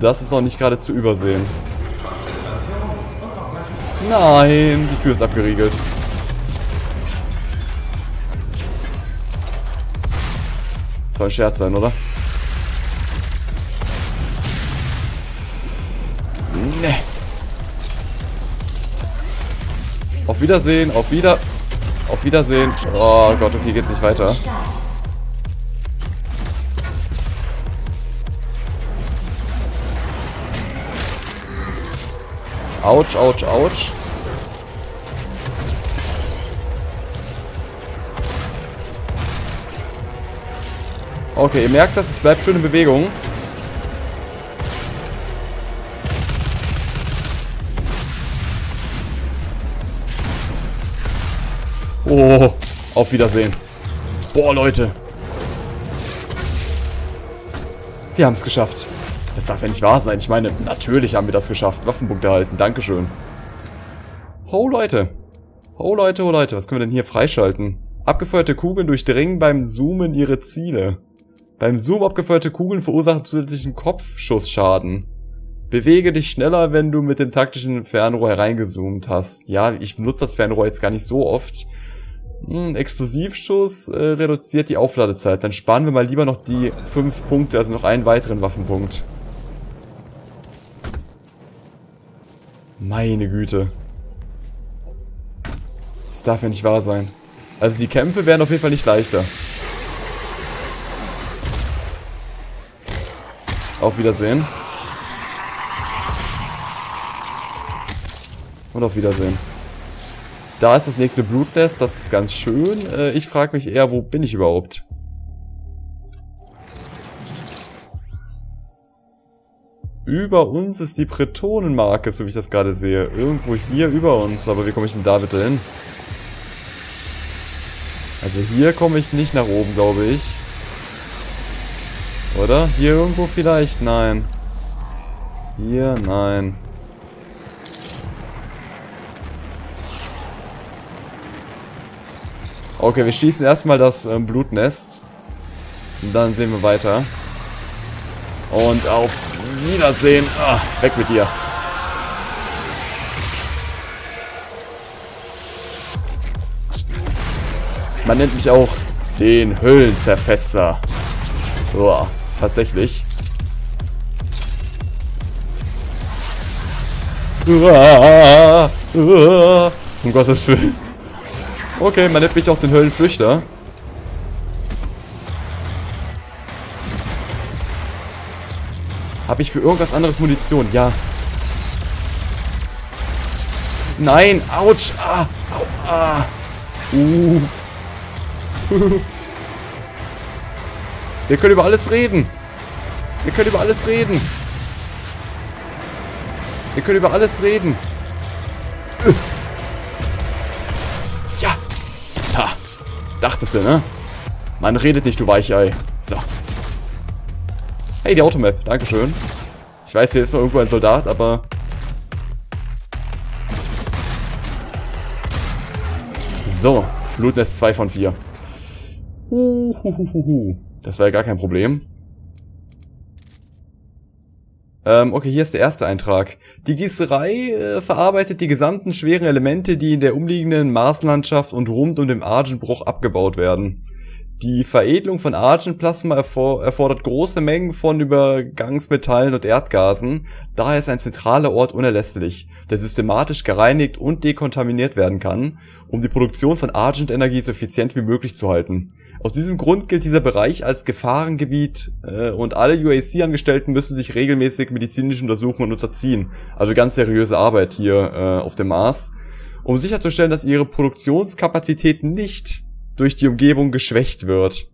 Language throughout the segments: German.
Das ist auch nicht gerade zu übersehen. Nein, die Tür ist abgeriegelt. Soll ein Scherz sein, oder? Ne. Auf Wiedersehen, auf Wieder... Auf Wiedersehen. Oh Gott, okay, geht's nicht weiter. Autsch, autsch, autsch. Okay, ihr merkt das, ich bleib schön in Bewegung. Oh, auf Wiedersehen. Boah, Leute. Wir haben es geschafft. Das darf ja nicht wahr sein. Ich meine, natürlich haben wir das geschafft. Waffenpunkte erhalten. Dankeschön. Ho, Leute. Ho, Leute, ho, Leute. Was können wir denn hier freischalten? Abgefeuerte Kugeln durchdringen beim Zoomen ihre Ziele. Beim Zoom abgefeuerte Kugeln verursachen zusätzlichen Kopfschussschaden. Bewege dich schneller, wenn du mit dem taktischen Fernrohr hereingezoomt hast. Ja, ich benutze das Fernrohr jetzt gar nicht so oft. Hm, Explosivschuss äh, reduziert die Aufladezeit. Dann sparen wir mal lieber noch die 5 Punkte, also noch einen weiteren Waffenpunkt. Meine Güte. Das darf ja nicht wahr sein. Also die Kämpfe werden auf jeden Fall nicht leichter. Auf Wiedersehen. Und auf Wiedersehen. Da ist das nächste Blutnest, das ist ganz schön. Äh, ich frage mich eher, wo bin ich überhaupt? Über uns ist die Bretonenmarke, so wie ich das gerade sehe. Irgendwo hier über uns. Aber wie komme ich denn da bitte hin? Also hier komme ich nicht nach oben, glaube ich. Oder? Hier irgendwo vielleicht? Nein. Hier? Nein. Okay, wir schließen erstmal das ähm, Blutnest. Und dann sehen wir weiter. Und auf Wiedersehen. Ah, weg mit dir. Man nennt mich auch den Höllenzerfetzer. Boah, tatsächlich. Uah, uah, um Gottes Willen. Okay, man nennt mich auch den Höllenflüchter. Habe ich für irgendwas anderes Munition? Ja. Nein, ouch, ah, au, ah. Uh. Wir können über alles reden. Wir können über alles reden. Wir können über alles reden. Ja. Ha. Dachtest du, ne? Man redet nicht, du Weichei. So. Hey, die Automap. Dankeschön. Ich weiß, hier ist noch irgendwo ein Soldat, aber... So. Blutnest 2 von 4. Uhuhuhu. Das war ja gar kein Problem. Ähm, okay, hier ist der erste Eintrag. Die Gießerei äh, verarbeitet die gesamten schweren Elemente, die in der umliegenden Marslandschaft und rund um den Argenbruch abgebaut werden. Die Veredelung von Argenplasma erfor erfordert große Mengen von Übergangsmetallen und Erdgasen, daher ist ein zentraler Ort unerlässlich, der systematisch gereinigt und dekontaminiert werden kann, um die Produktion von Argentenergie so effizient wie möglich zu halten. Aus diesem Grund gilt dieser Bereich als Gefahrengebiet äh, und alle UAC-Angestellten müssen sich regelmäßig medizinischen Untersuchungen unterziehen. Also ganz seriöse Arbeit hier äh, auf dem Mars, um sicherzustellen, dass ihre Produktionskapazität nicht durch die Umgebung geschwächt wird.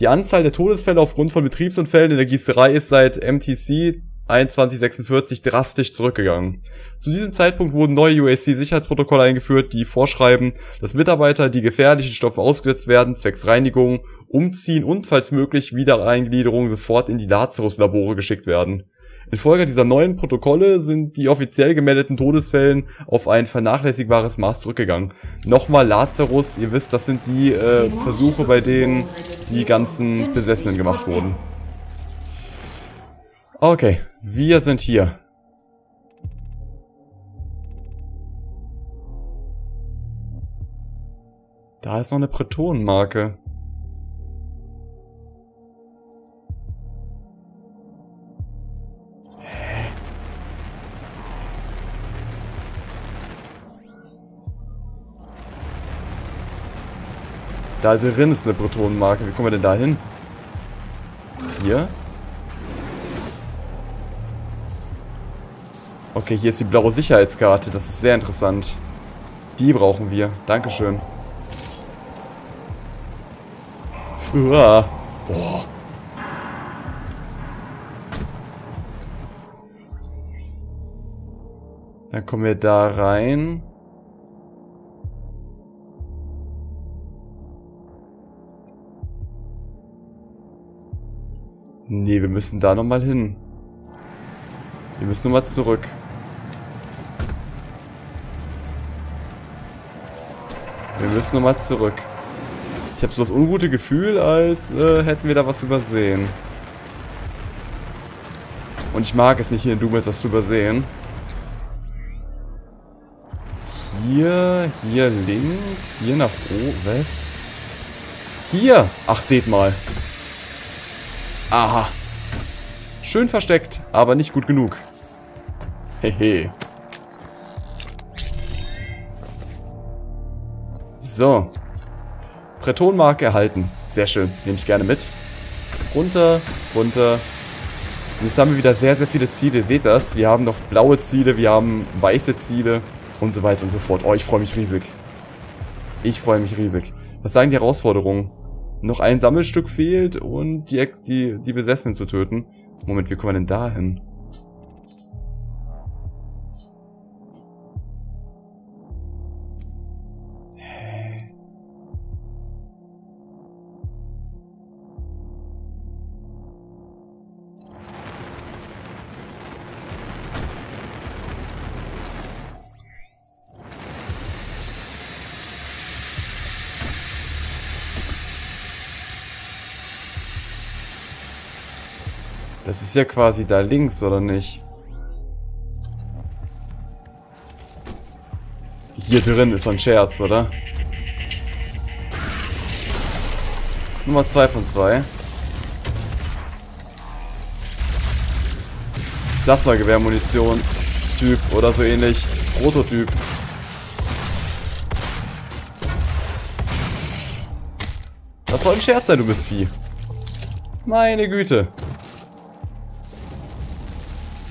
Die Anzahl der Todesfälle aufgrund von Betriebsunfällen in der Gießerei ist seit MTC 2146 drastisch zurückgegangen. Zu diesem Zeitpunkt wurden neue UAC-Sicherheitsprotokolle eingeführt, die vorschreiben, dass Mitarbeiter, die gefährlichen Stoffen ausgesetzt werden, zwecks Reinigung, Umziehen und, falls möglich, Wiedereingliederung sofort in die Lazarus-Labore geschickt werden. Infolge dieser neuen Protokolle sind die offiziell gemeldeten Todesfällen auf ein vernachlässigbares Maß zurückgegangen. Nochmal Lazarus, ihr wisst, das sind die äh, Versuche, bei denen die ganzen Besessenen gemacht wurden. Okay, wir sind hier. Da ist noch eine Bretonenmarke. Da drin ist eine Bretonenmarke. Wie kommen wir denn da hin? Hier? Okay, hier ist die blaue Sicherheitskarte. Das ist sehr interessant. Die brauchen wir. Dankeschön. Uah. Oh. Dann kommen wir da rein. Nee, wir müssen da nochmal hin. Wir müssen nochmal zurück. Wir müssen nochmal zurück. Ich habe so das ungute Gefühl, als äh, hätten wir da was übersehen. Und ich mag es nicht, hier in Doom etwas zu übersehen. Hier, hier links, hier nach oben, was? Hier! Ach, seht mal. Aha. Schön versteckt, aber nicht gut genug. Hehe. So. Bretonmark erhalten. Sehr schön. Nehme ich gerne mit. Runter, runter. Und jetzt haben wir wieder sehr, sehr viele Ziele. Seht das? Wir haben noch blaue Ziele, wir haben weiße Ziele und so weiter und so fort. Oh, ich freue mich riesig. Ich freue mich riesig. Was sagen die Herausforderungen? Noch ein Sammelstück fehlt und die, die, die Besessenen zu töten. Moment, wie kommen wir denn da hin? Das ist ja quasi da links, oder nicht? Hier drin ist ein Scherz, oder? Nummer 2 von 2. Plasmagewehrmunition Typ oder so ähnlich. Prototyp. Das soll ein Scherz sein, du bist Vieh. Meine Güte.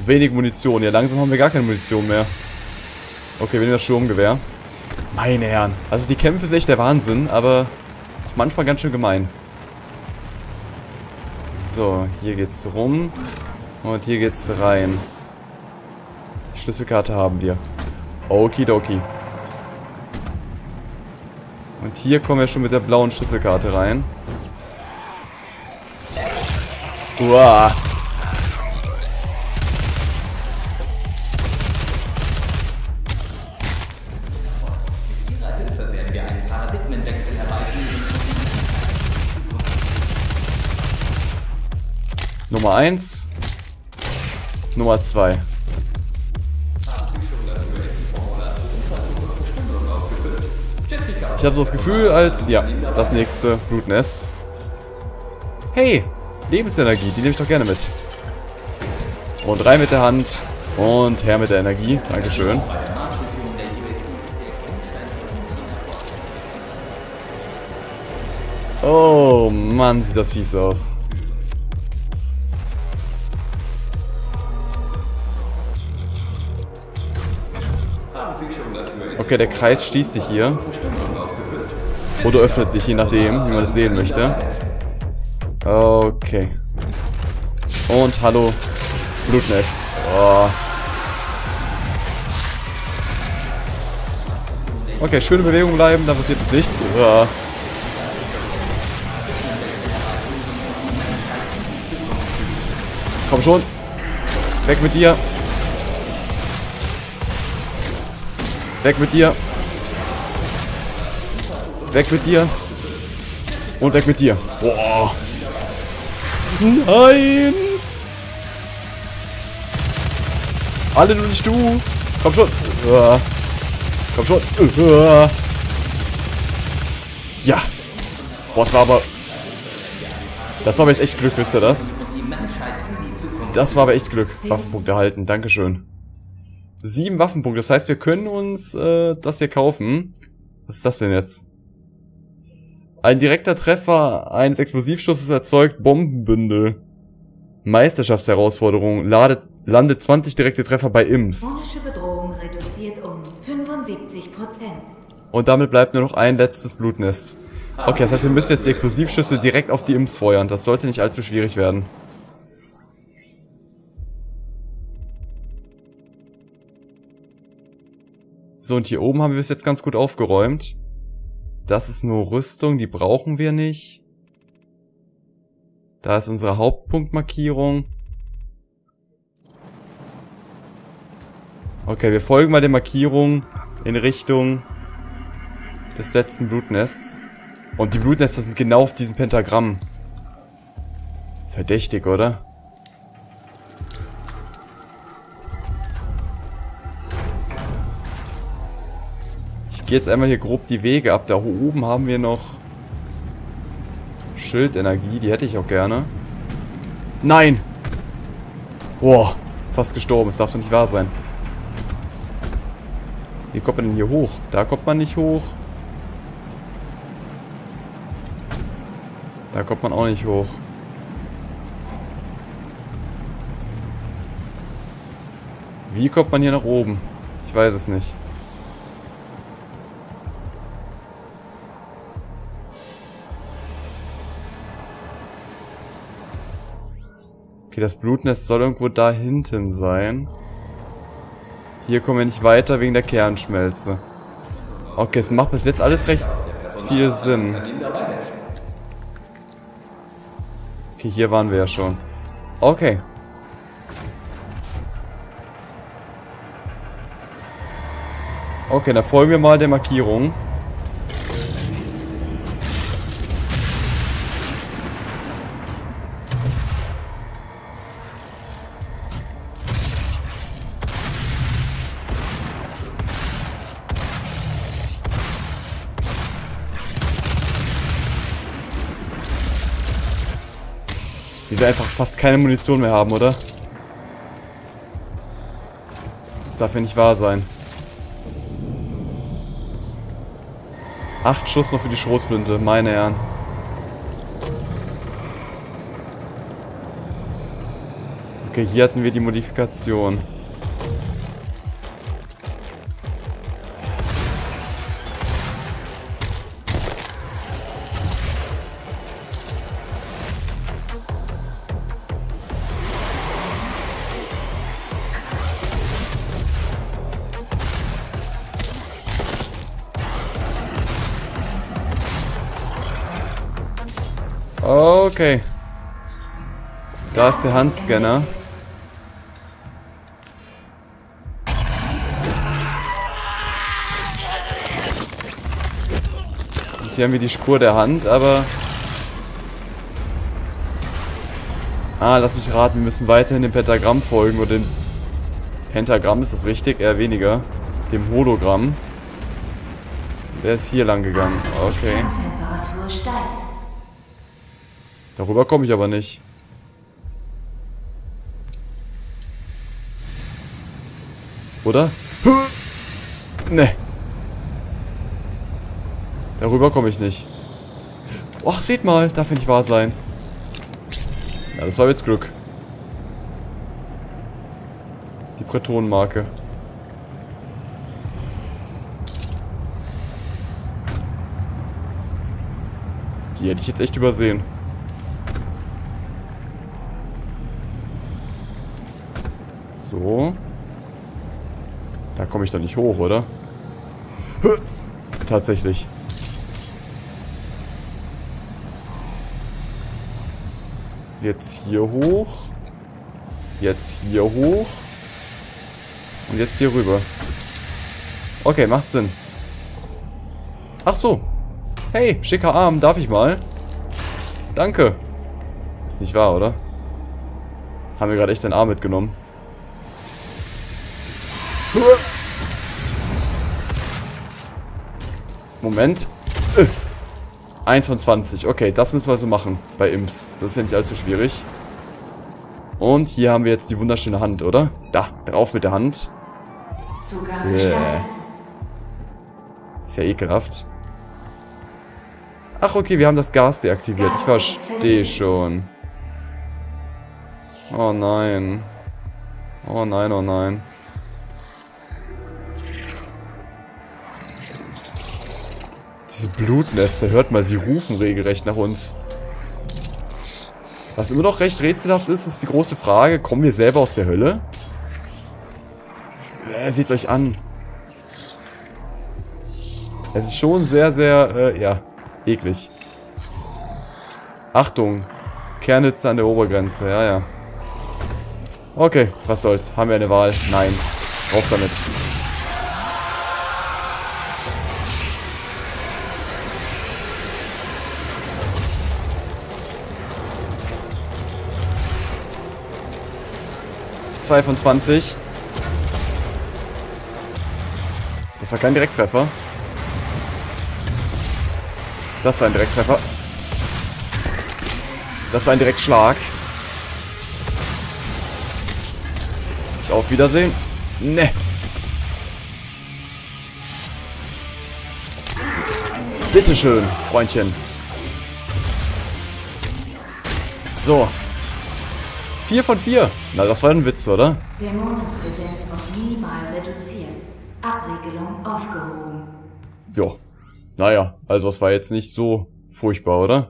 Wenig Munition. Ja, langsam haben wir gar keine Munition mehr. Okay, wir nehmen das Sturmgewehr. Meine Herren. Also die Kämpfe sind echt der Wahnsinn, aber manchmal ganz schön gemein. So, hier geht's rum. Und hier geht's rein. Die Schlüsselkarte haben wir. Okidoki. Und hier kommen wir schon mit der blauen Schlüsselkarte rein. Uah. Nummer 1. Nummer 2. Ich habe so das Gefühl, als... Ja, das nächste Blutnest. Hey, Lebensenergie, die nehme ich doch gerne mit. Und rein mit der Hand. Und her mit der Energie. Dankeschön. Oh Mann, sieht das fies aus. Okay, der Kreis schließt sich hier. Oder öffnet sich, je nachdem, wie man es sehen möchte. Okay. Und hallo. Blutnest. Oh. Okay, schöne Bewegung bleiben, da passiert jetzt nichts. Ja. Komm schon. Weg mit dir. Weg mit dir. Weg mit dir. Und weg mit dir. Boah. Nein. Alle nur nicht du. Komm schon. Komm schon. Ja. Boah, das war aber... Das war aber jetzt echt Glück, wisst ihr das? Das war aber echt Glück. Waffenpunkt erhalten. Dankeschön. Sieben Waffenpunkte. Das heißt, wir können uns äh, das hier kaufen. Was ist das denn jetzt? Ein direkter Treffer eines Explosivschusses erzeugt Bombenbündel. Meisterschaftsherausforderung. Ladet, landet 20 direkte Treffer bei Imps. Um 75%. Und damit bleibt nur noch ein letztes Blutnest. Okay, das heißt, wir müssen jetzt die Explosivschüsse direkt auf die Imps feuern. Das sollte nicht allzu schwierig werden. So, und hier oben haben wir es jetzt ganz gut aufgeräumt. Das ist nur Rüstung, die brauchen wir nicht. Da ist unsere Hauptpunktmarkierung. Okay, wir folgen mal der Markierung in Richtung des letzten Blutnests. Und die Blutnester sind genau auf diesem Pentagramm. Verdächtig, oder? Gehe jetzt einmal hier grob die Wege ab. Da oben haben wir noch Schildenergie. Die hätte ich auch gerne. Nein! Boah, fast gestorben. Es darf doch nicht wahr sein. Wie kommt man denn hier hoch? Da kommt man nicht hoch. Da kommt man auch nicht hoch. Wie kommt man hier nach oben? Ich weiß es nicht. Okay, das Blutnest soll irgendwo da hinten sein. Hier kommen wir nicht weiter wegen der Kernschmelze. Okay, es macht bis jetzt alles recht viel Sinn. Okay, hier waren wir ja schon. Okay. Okay, dann folgen wir mal der Markierung. Wir einfach fast keine Munition mehr haben, oder? Das darf ja nicht wahr sein. Acht Schuss noch für die Schrotflinte, meine Herren. Okay, hier hatten wir die Modifikation. Okay. Da ist der Handscanner. Und hier haben wir die Spur der Hand, aber... Ah, lass mich raten, wir müssen weiterhin dem Pentagramm folgen, oder dem... Pentagramm, ist das richtig? Eher weniger. Dem Hologramm. Der ist hier lang gegangen. Okay. Temperatur steigt. Darüber komme ich aber nicht. Oder? Ne. Darüber komme ich nicht. Och, seht mal, darf nicht wahr sein. Ja, das war jetzt Glück. Die Bretonenmarke. Die hätte ich jetzt echt übersehen. So. Da komme ich doch nicht hoch, oder? Tatsächlich. Jetzt hier hoch. Jetzt hier hoch. Und jetzt hier rüber. Okay, macht Sinn. Ach so. Hey, schicker Arm, darf ich mal? Danke. Ist nicht wahr, oder? Haben wir gerade echt den Arm mitgenommen. Moment. Äh. 1 von 20. Okay, das müssen wir so machen bei Imps. Das ist ja nicht allzu schwierig. Und hier haben wir jetzt die wunderschöne Hand, oder? Da, drauf mit der Hand. Zugang gestattet. Ist ja ekelhaft. Ach, okay, wir haben das Gas deaktiviert. Ich verstehe schon. Oh nein. Oh nein, oh nein. Diese Blutnester, hört mal, sie rufen regelrecht nach uns. Was immer noch recht rätselhaft ist, ist die große Frage, kommen wir selber aus der Hölle? Äh, seht's euch an. Es ist schon sehr, sehr, äh, ja, eklig. Achtung. Kernhitze an der Obergrenze, ja, ja. Okay, was soll's. Haben wir eine Wahl? Nein. Raus damit. Zwei von 20. Das war kein Direkttreffer. Das war ein Direkttreffer. Das war ein Direktschlag. Auf Wiedersehen. Ne. Bitteschön, Freundchen. So. Vier von vier. Na, das war ein Witz, oder? Dämonenpräsenz auf minimal reduziert. Abregelung aufgehoben. Jo. Naja, also es war jetzt nicht so furchtbar, oder?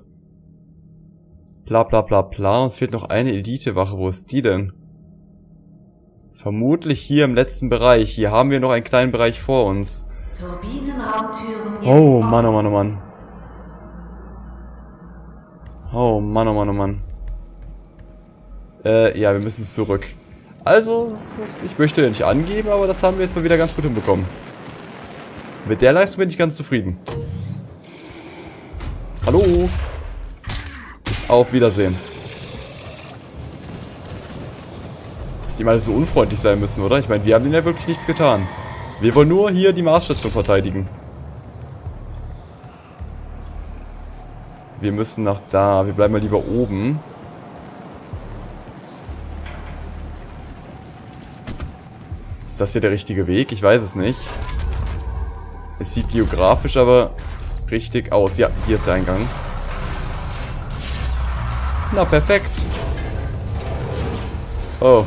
Bla bla bla bla. Uns fehlt noch eine Elitewache. Wo ist die denn? Vermutlich hier im letzten Bereich. Hier haben wir noch einen kleinen Bereich vor uns. Oh. Mann, oh Mann, oh Mann. Oh Mann, oh Mann, oh Mann. Äh, ja, wir müssen zurück. Also, ist, ich möchte nicht angeben, aber das haben wir jetzt mal wieder ganz gut hinbekommen. Mit der Leistung bin ich ganz zufrieden. Hallo. Auf Wiedersehen. Dass die mal so unfreundlich sein müssen, oder? Ich meine, wir haben denen ja wirklich nichts getan. Wir wollen nur hier die Marsstation verteidigen. Wir müssen nach da. Wir bleiben mal lieber oben. Ist das hier der richtige Weg? Ich weiß es nicht. Es sieht geografisch aber richtig aus. Ja, hier ist der Eingang. Na, perfekt. Oh.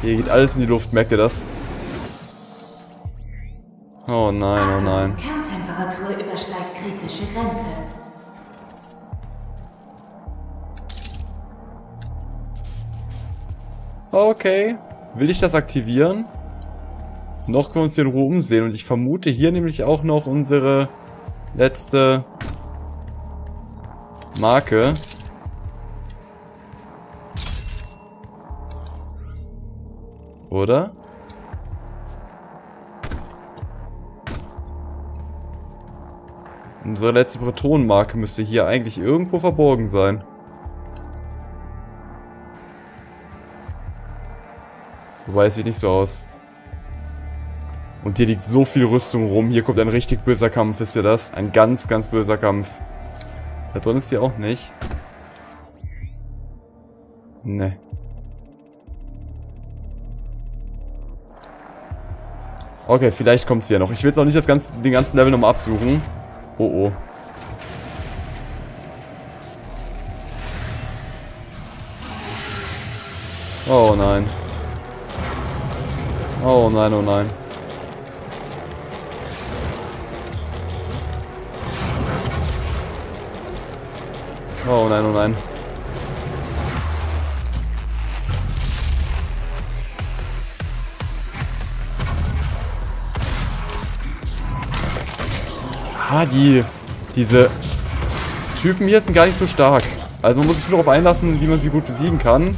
Hier geht alles in die Luft, merkt ihr das? Oh nein, oh nein. Kerntemperatur übersteigt kritische Grenze. Okay. Will ich das aktivieren? Noch können wir uns hier in Ruhe umsehen. Und ich vermute hier nämlich auch noch unsere letzte Marke. Oder? Unsere letzte Protonenmarke müsste hier eigentlich irgendwo verborgen sein. Wobei es sieht nicht so aus. Und hier liegt so viel Rüstung rum. Hier kommt ein richtig böser Kampf, wisst ihr das? Ein ganz, ganz böser Kampf. Da drin ist sie auch nicht. Ne. Okay, vielleicht kommt sie ja noch. Ich will jetzt auch nicht das ganze, den ganzen Level nochmal absuchen. Oh oh. Oh nein. Oh nein, oh nein. Oh nein, oh nein. Ah, die... Diese Typen hier sind gar nicht so stark. Also man muss sich nur darauf einlassen, wie man sie gut besiegen kann.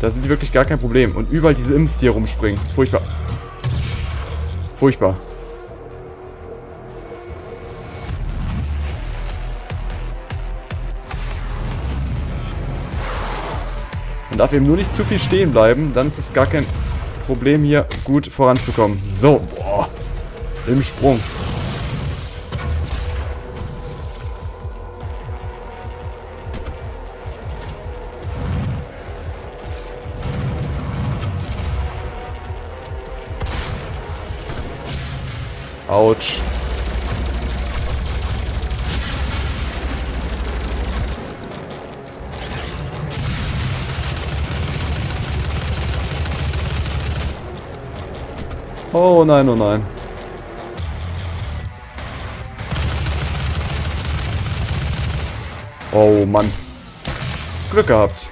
Da sind die wirklich gar kein Problem. Und überall diese Imps, die hier rumspringen. Furchtbar. Furchtbar. Man darf eben nur nicht zu viel stehen bleiben, dann ist es gar kein Problem hier gut voranzukommen. So, boah. Im Sprung. Autsch. Oh nein, oh nein. Oh Mann. Glück gehabt.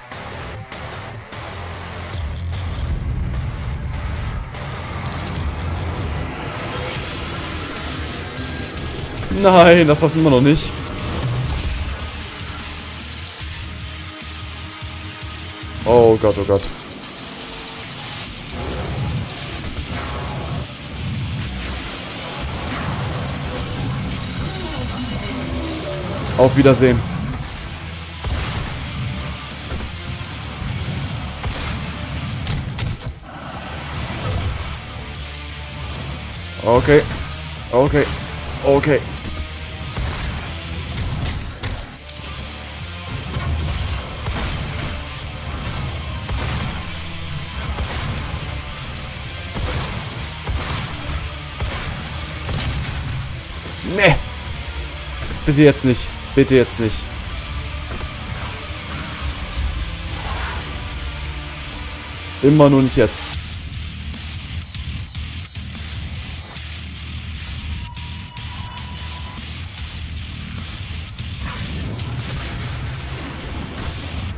Nein, das war's immer noch nicht. Oh Gott, oh Gott. Auf Wiedersehen. Okay. Okay. Okay. Nee. Bitte jetzt nicht. Bitte jetzt nicht. Immer nur nicht jetzt.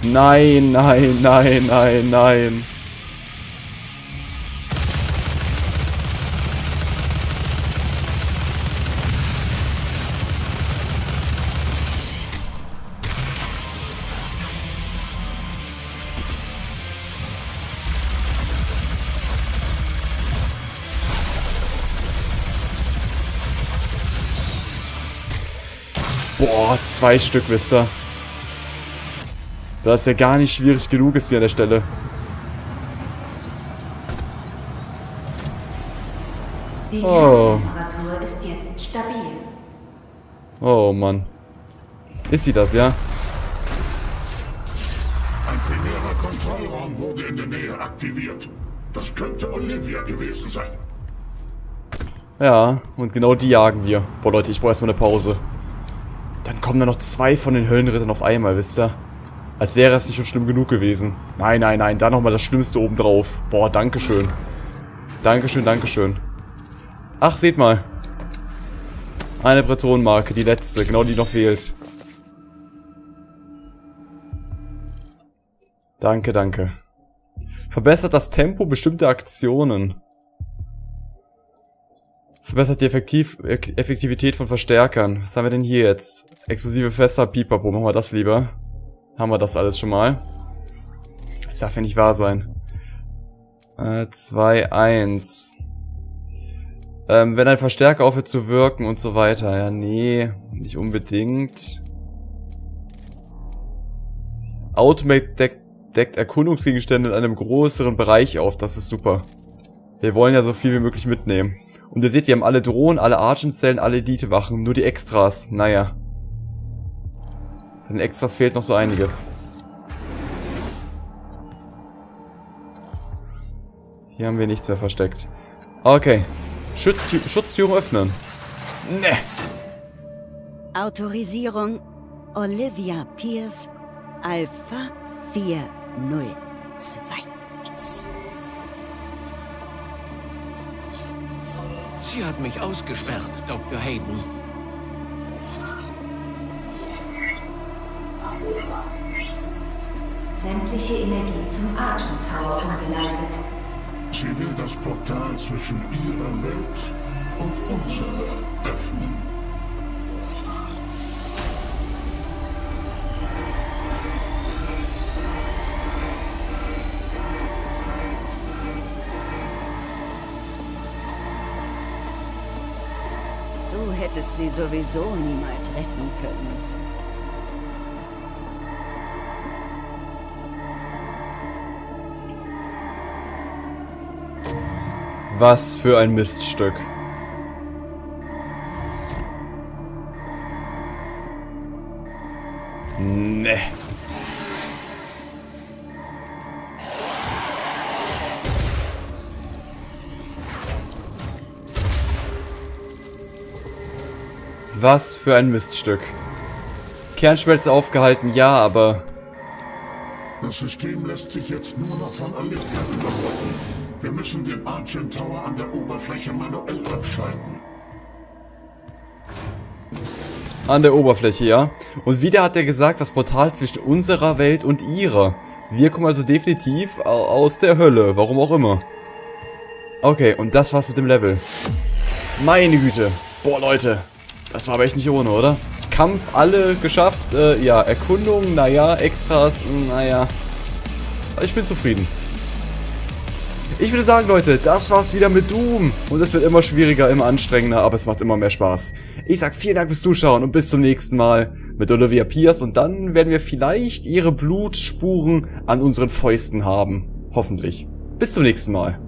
Nein, nein, nein, nein, nein. Boah, zwei Stück, wisst ihr. Da es ja gar nicht schwierig genug ist hier an der Stelle. Die Oh. Ist jetzt stabil. Oh Mann. Ist sie das, ja? Ein primärer Kontrollraum wurde in der Nähe aktiviert. Das könnte Olivia gewesen sein. Ja, und genau die jagen wir. Boah, Leute, ich brauche erstmal eine Pause. Dann kommen da noch zwei von den Höllenrittern auf einmal, wisst ihr? Als wäre es nicht schon schlimm genug gewesen. Nein, nein, nein, da nochmal das Schlimmste obendrauf. Boah, Dankeschön. Dankeschön, Dankeschön. Ach, seht mal. Eine Bretonenmarke, die letzte, genau die noch fehlt. Danke, danke. Verbessert das Tempo bestimmter Aktionen. Verbessert die Effektiv Effektivität von Verstärkern. Was haben wir denn hier jetzt? Explosive Fässer, Pipapo. Machen wir das lieber. Haben wir das alles schon mal? Das darf ja nicht wahr sein. Äh, 2, 1. Ähm, wenn ein Verstärker aufhört zu wirken und so weiter. Ja, nee, nicht unbedingt. Automate deckt, deckt Erkundungsgegenstände in einem größeren Bereich auf. Das ist super. Wir wollen ja so viel wie möglich mitnehmen. Und ihr seht, wir haben alle Drohnen, alle Argent-Zellen, alle Elite-Wachen. Nur die Extras. Naja. Den Extras fehlt noch so einiges. Hier haben wir nichts mehr versteckt. Okay. Schutztü Schutztüren öffnen. Ne. Autorisierung Olivia Pierce Alpha 402. Sie hat mich ausgesperrt, Dr. Hayden. Sämtliche Energie zum Argent Tower angeleitet. Sie will das Portal zwischen ihrer Welt und unserer öffnen. Hättest sie sowieso niemals retten können. Was für ein Miststück. Was für ein Miststück. Kernschmelze aufgehalten, ja, aber... Das System lässt sich jetzt nur noch von Olivia überbrücken. Wir müssen den Argent Tower an der Oberfläche manuell abschalten. An der Oberfläche, ja. Und wieder hat er gesagt, das Portal zwischen unserer Welt und ihrer. Wir kommen also definitiv aus der Hölle, warum auch immer. Okay, und das war's mit dem Level. Meine Güte. Boah, Leute. Das war aber echt nicht ohne, oder? Kampf alle geschafft. Äh, ja, Erkundung, naja, Extras, naja. Ich bin zufrieden. Ich würde sagen, Leute, das war's wieder mit Doom. Und es wird immer schwieriger, immer anstrengender, aber es macht immer mehr Spaß. Ich sag vielen Dank fürs Zuschauen und bis zum nächsten Mal mit Olivia Pierce. Und dann werden wir vielleicht ihre Blutspuren an unseren Fäusten haben. Hoffentlich. Bis zum nächsten Mal.